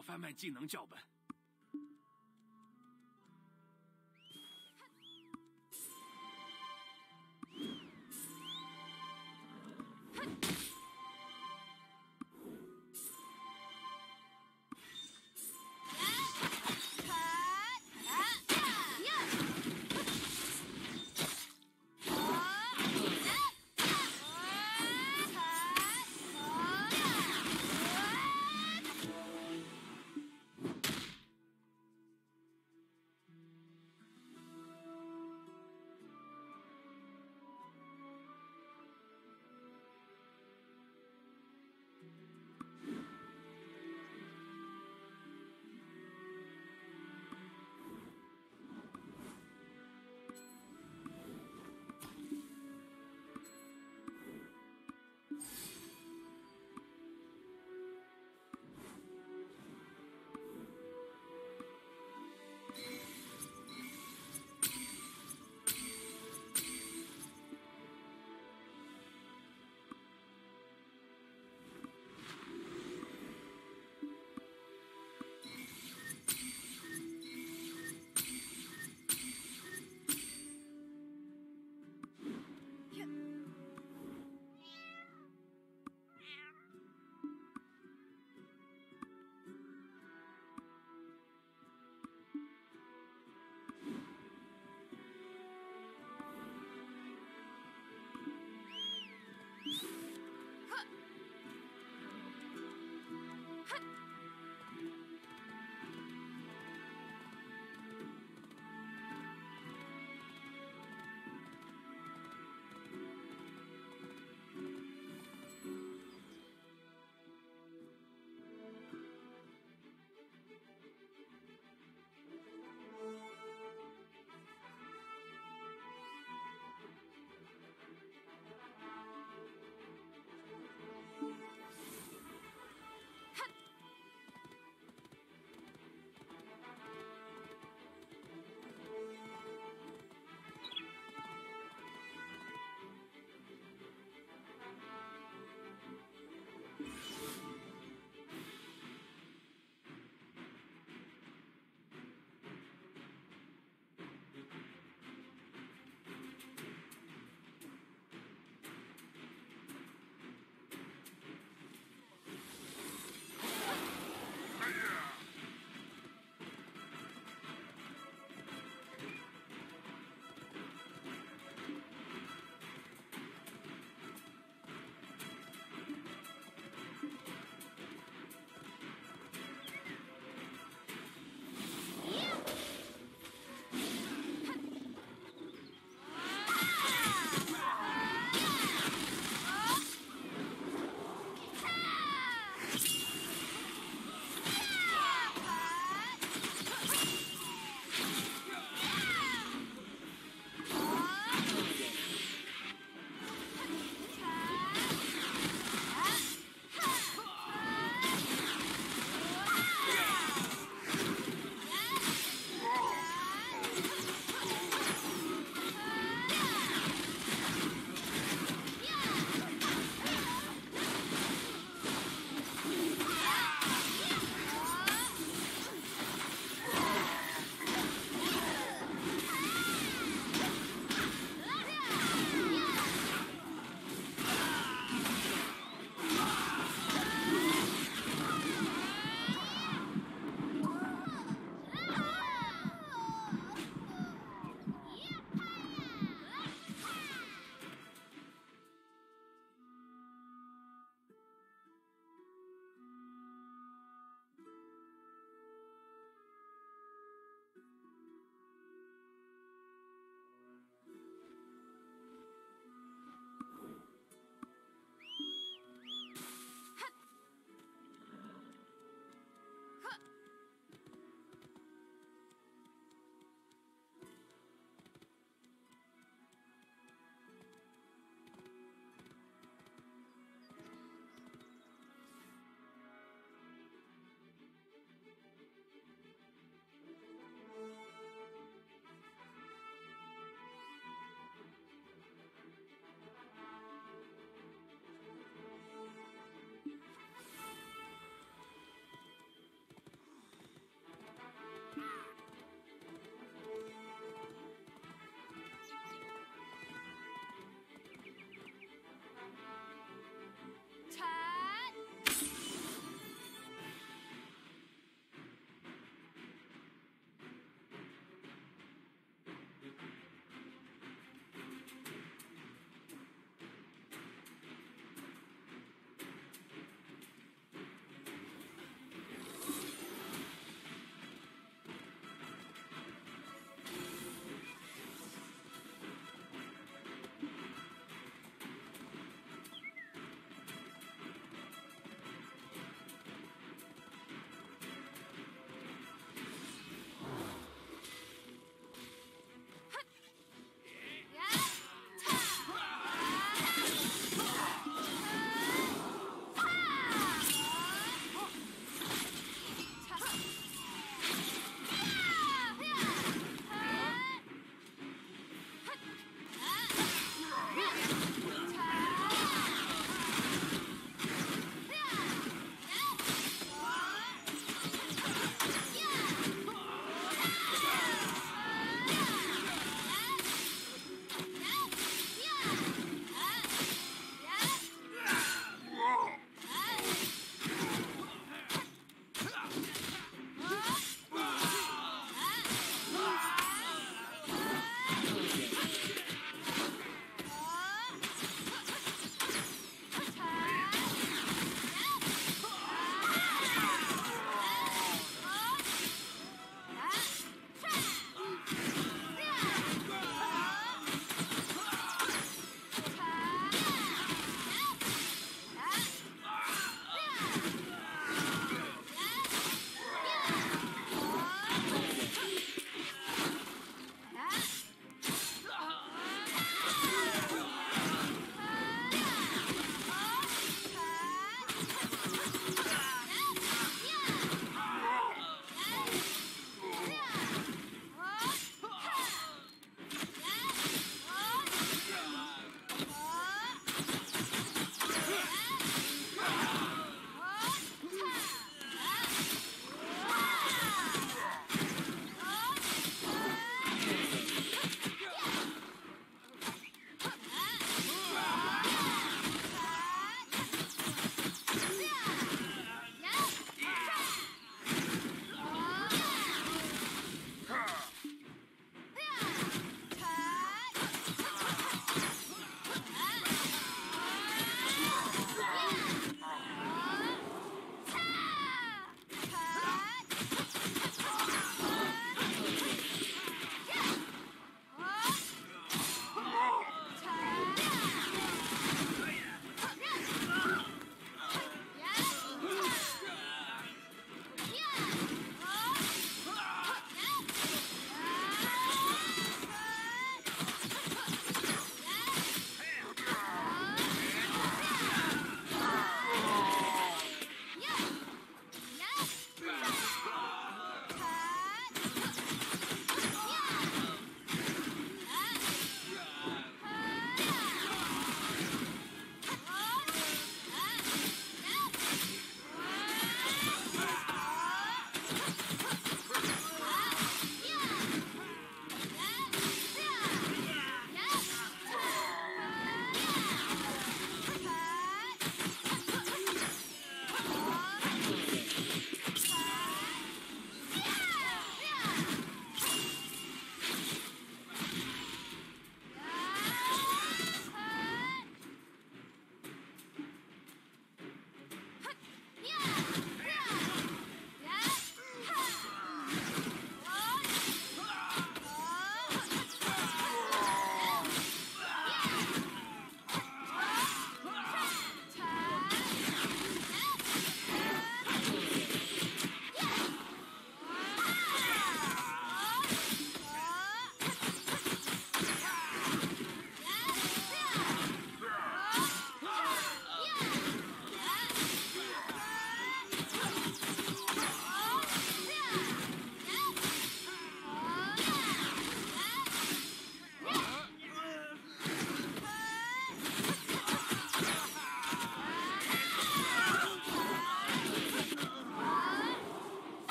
贩卖技能教本。